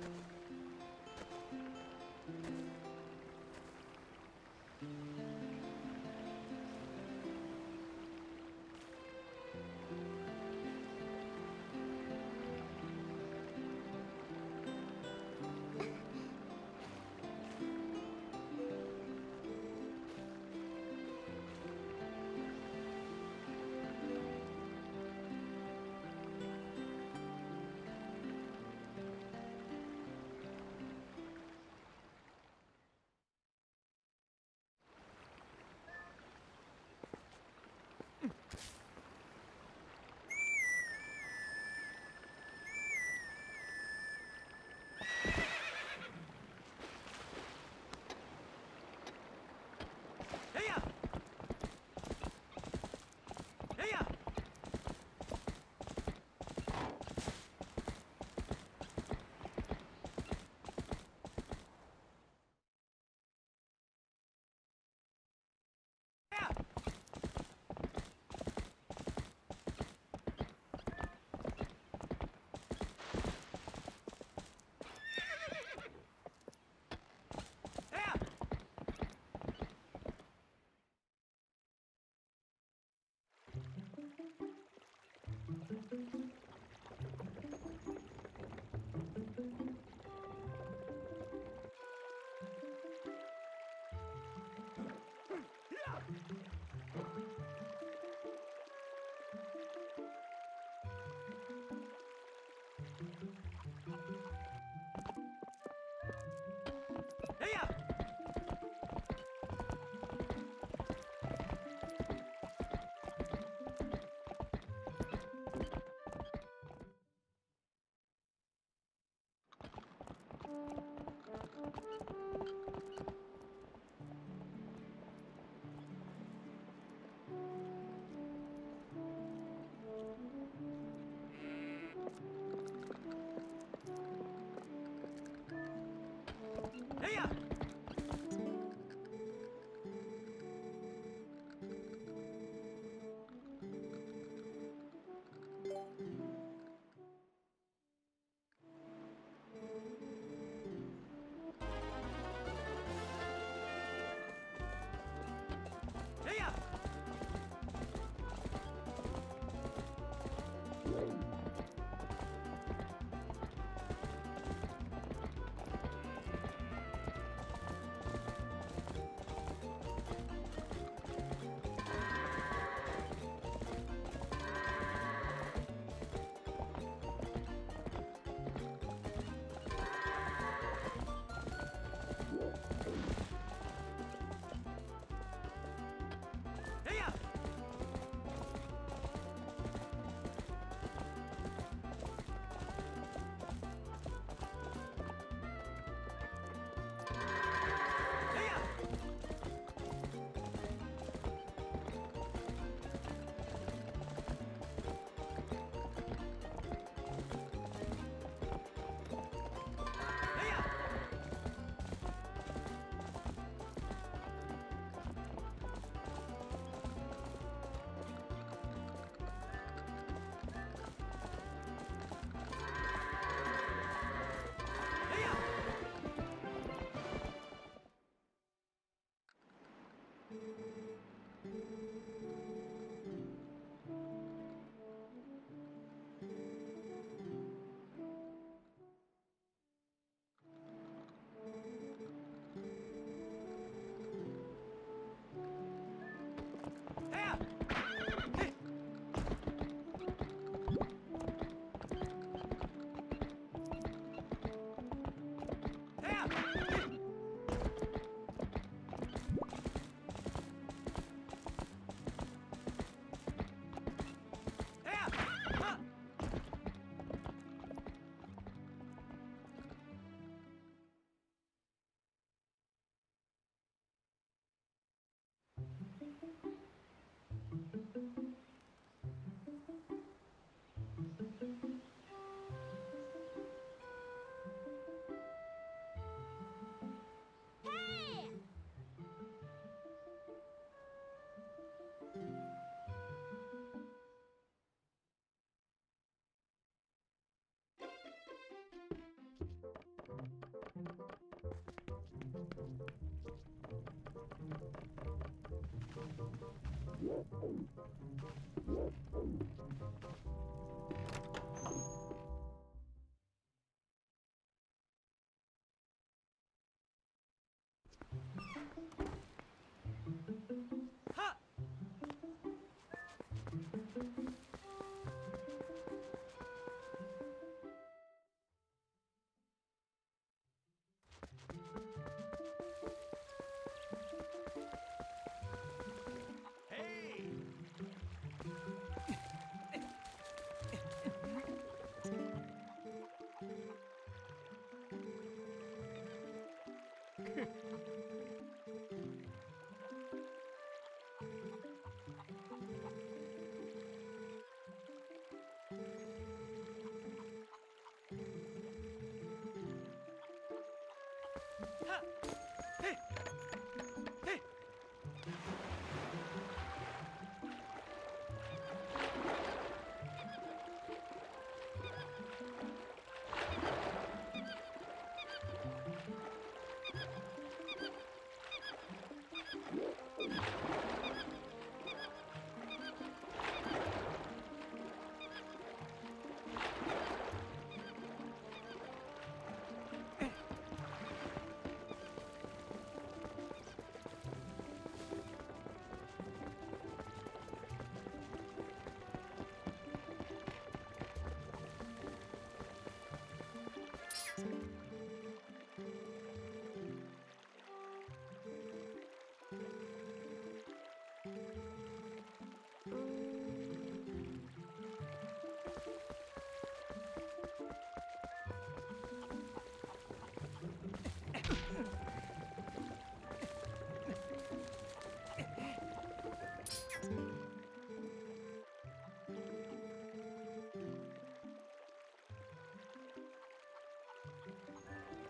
Thank you. Thank you.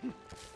Hmph.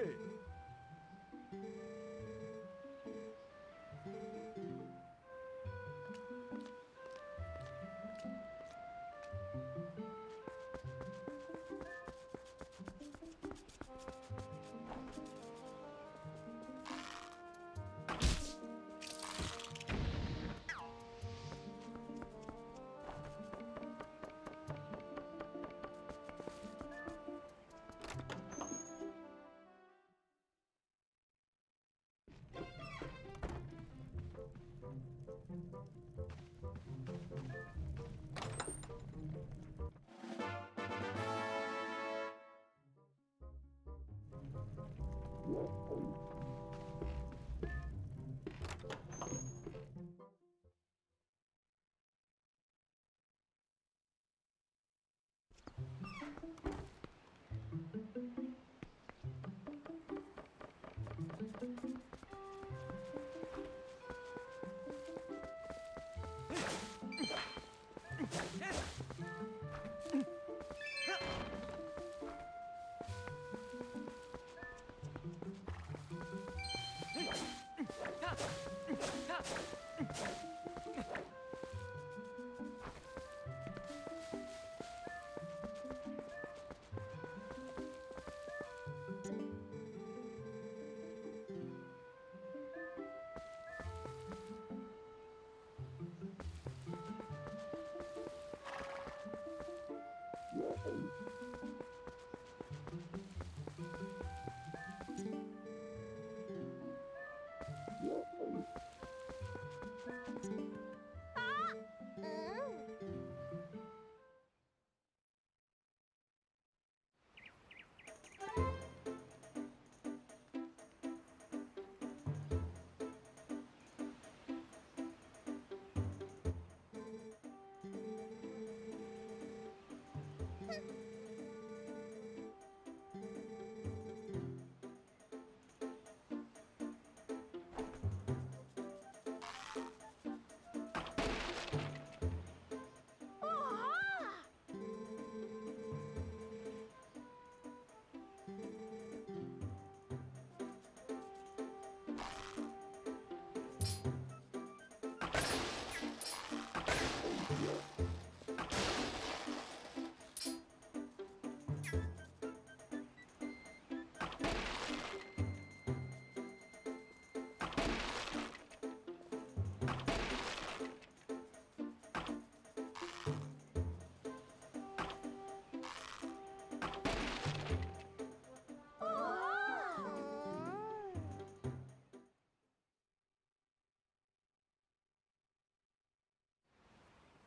Hey!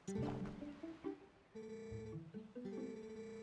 Thank you.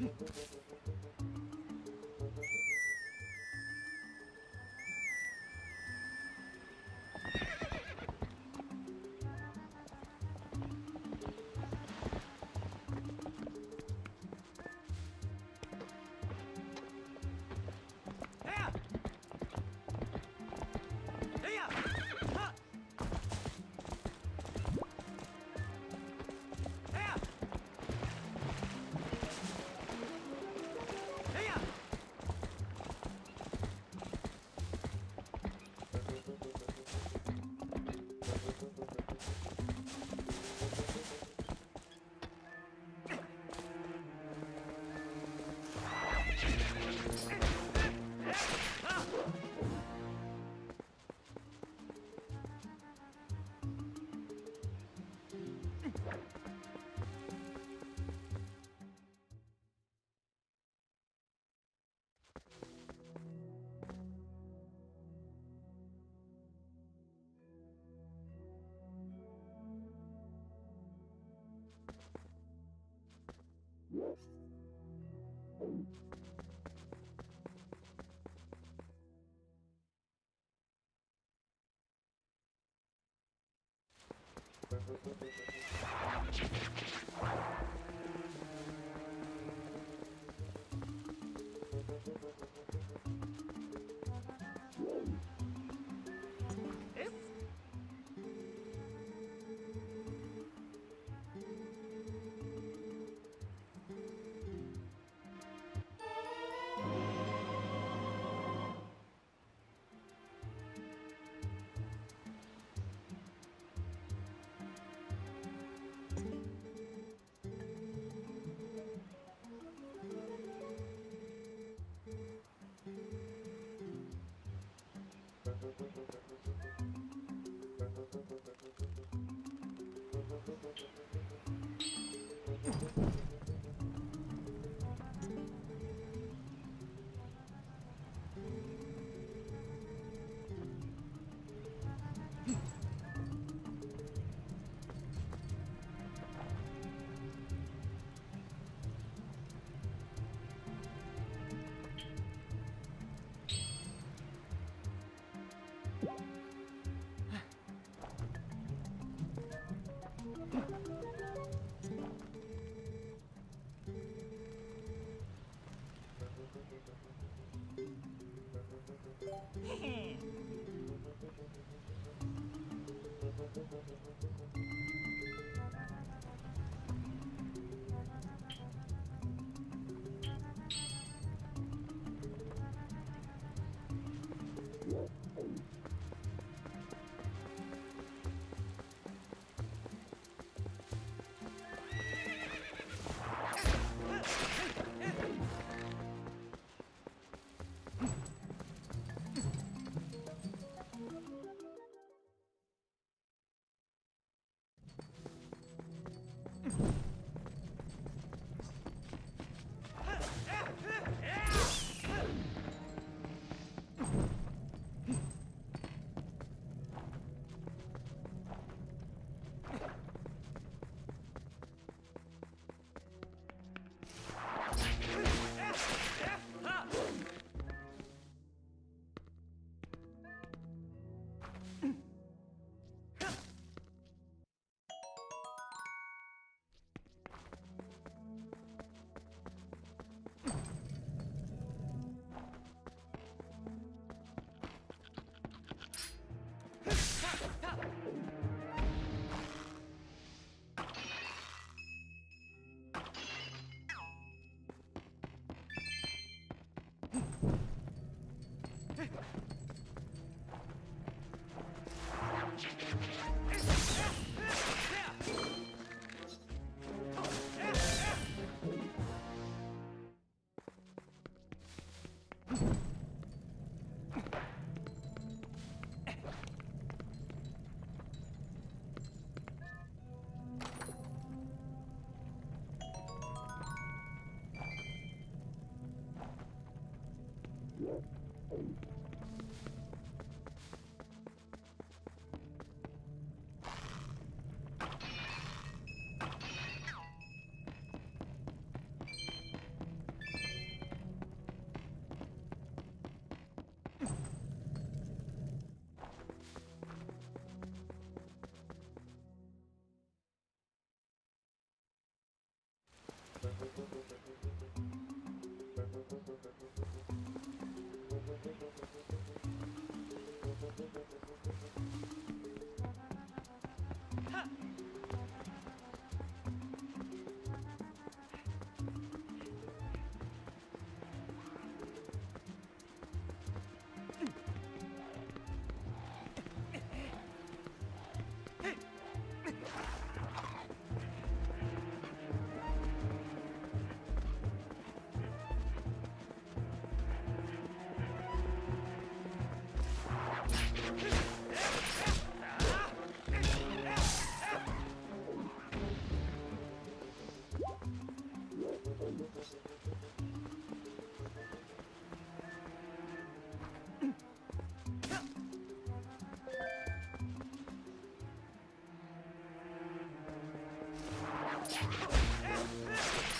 Mm-hmm. Huh. Thank you. 嘿 嘿 Thank you. Yeah.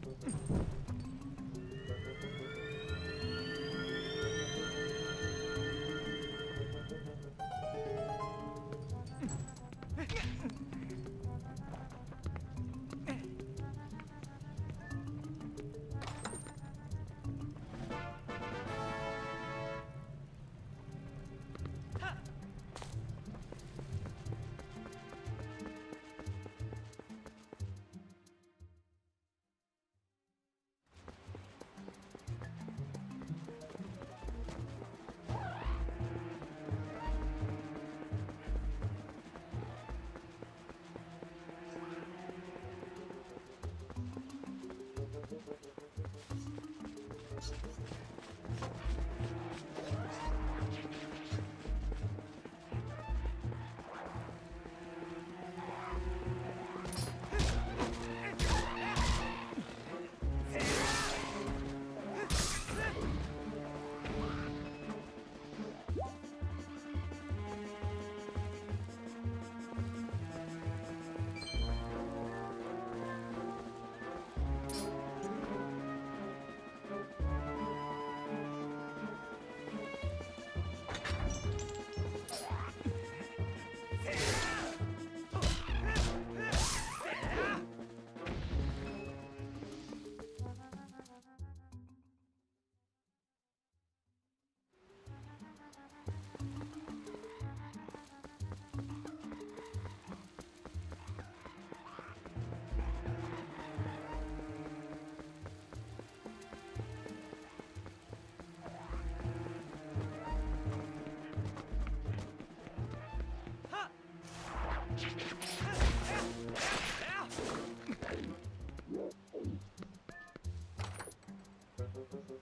Thank you.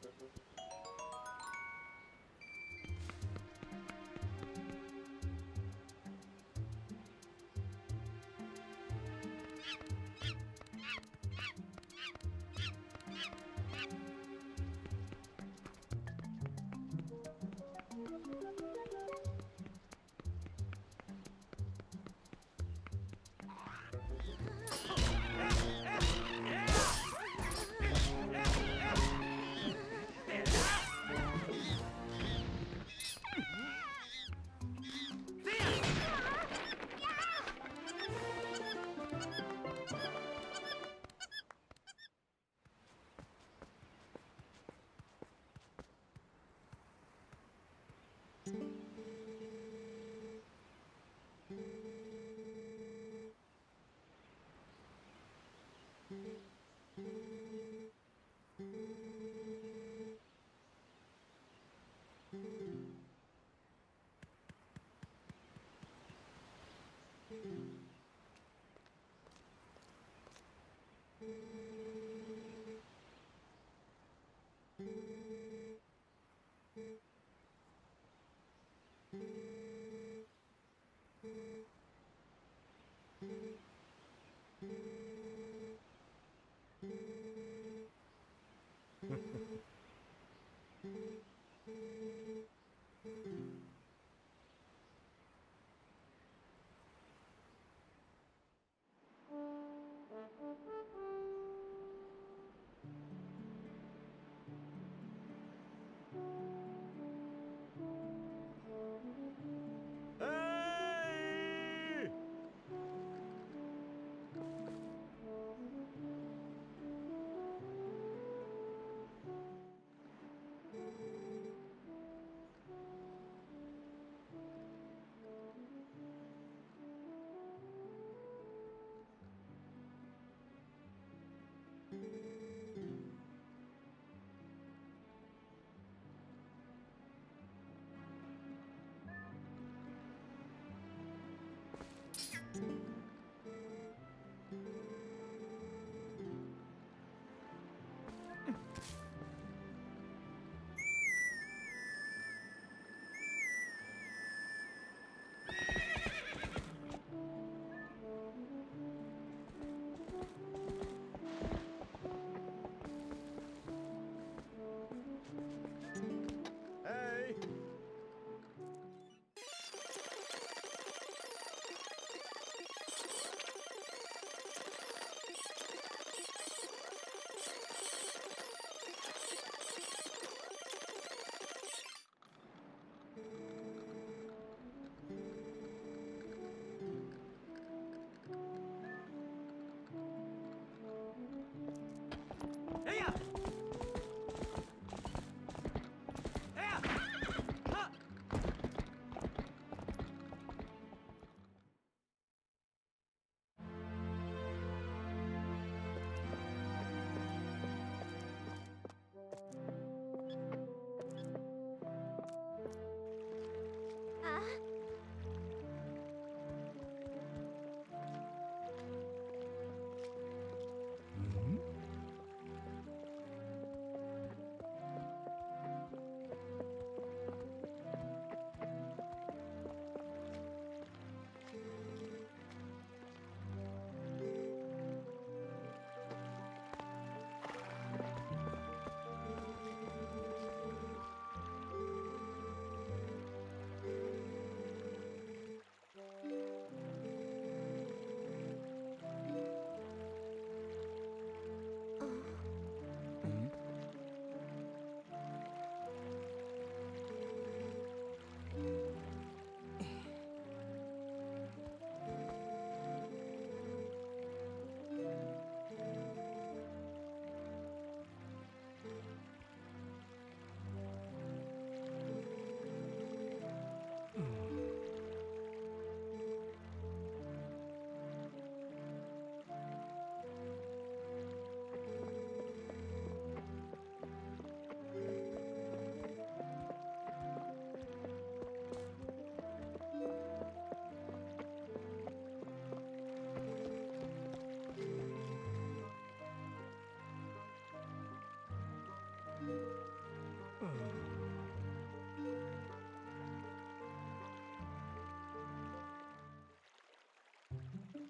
perfect.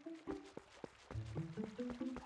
Thank you.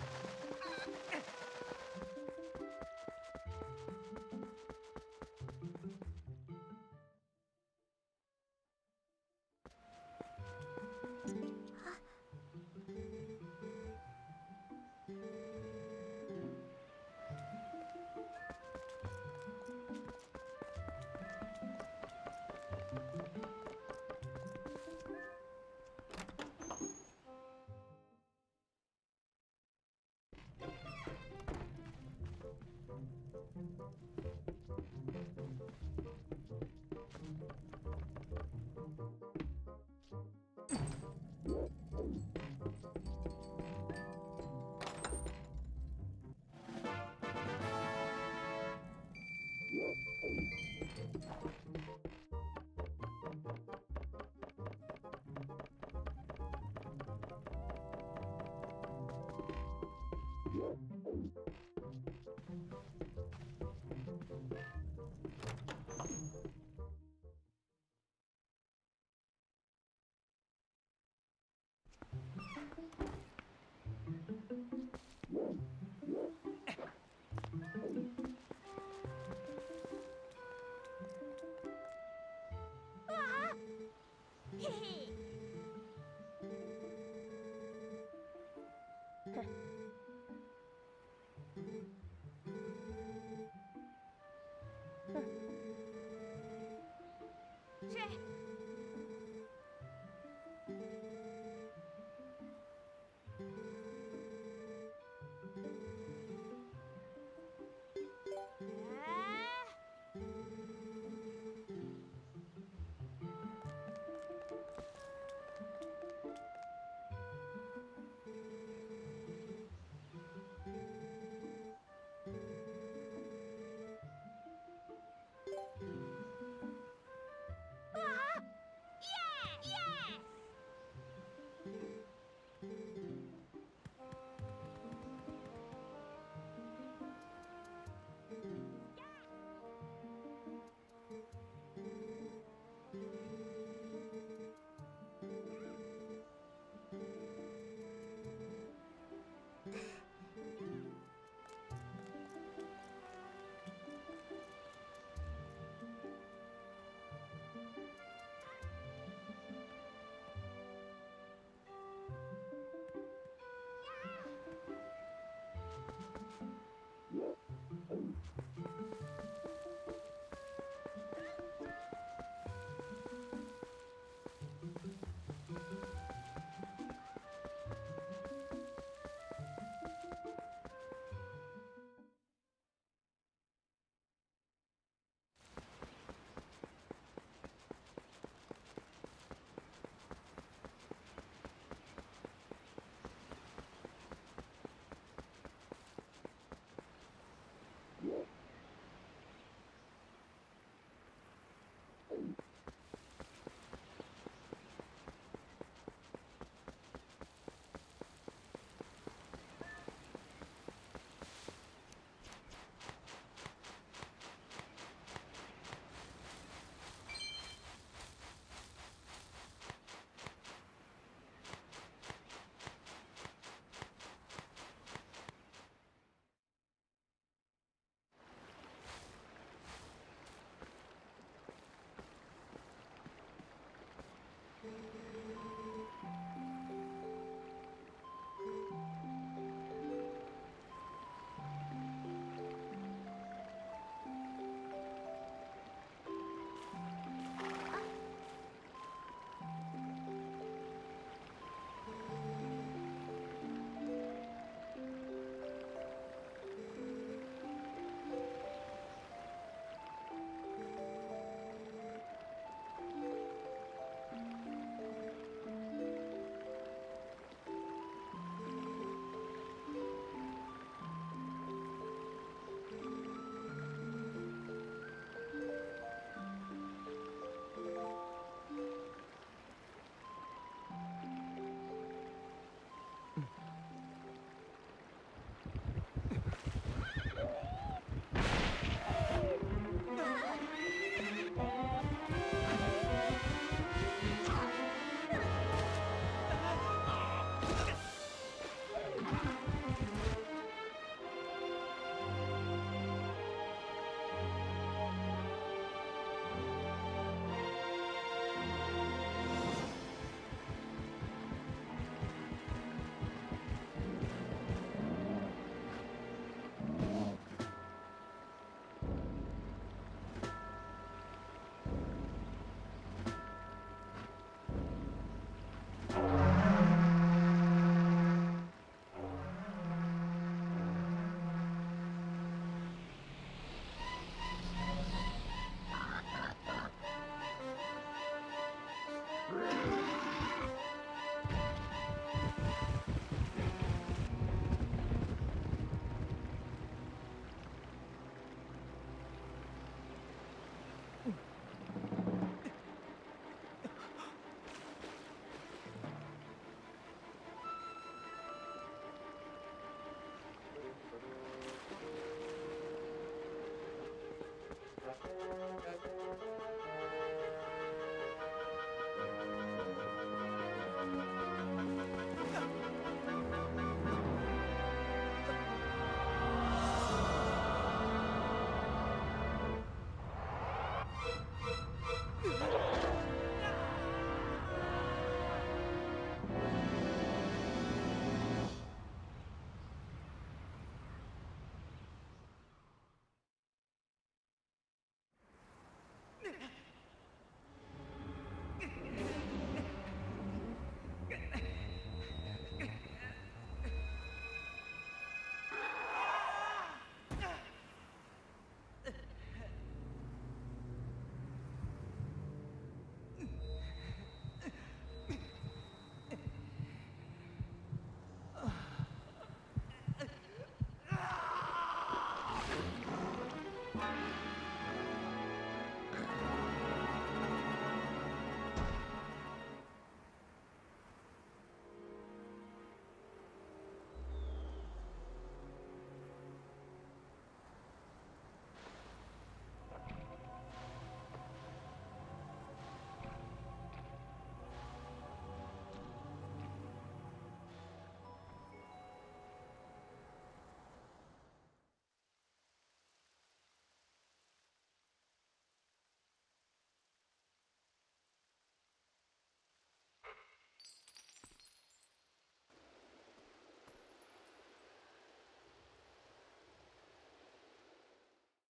Ah!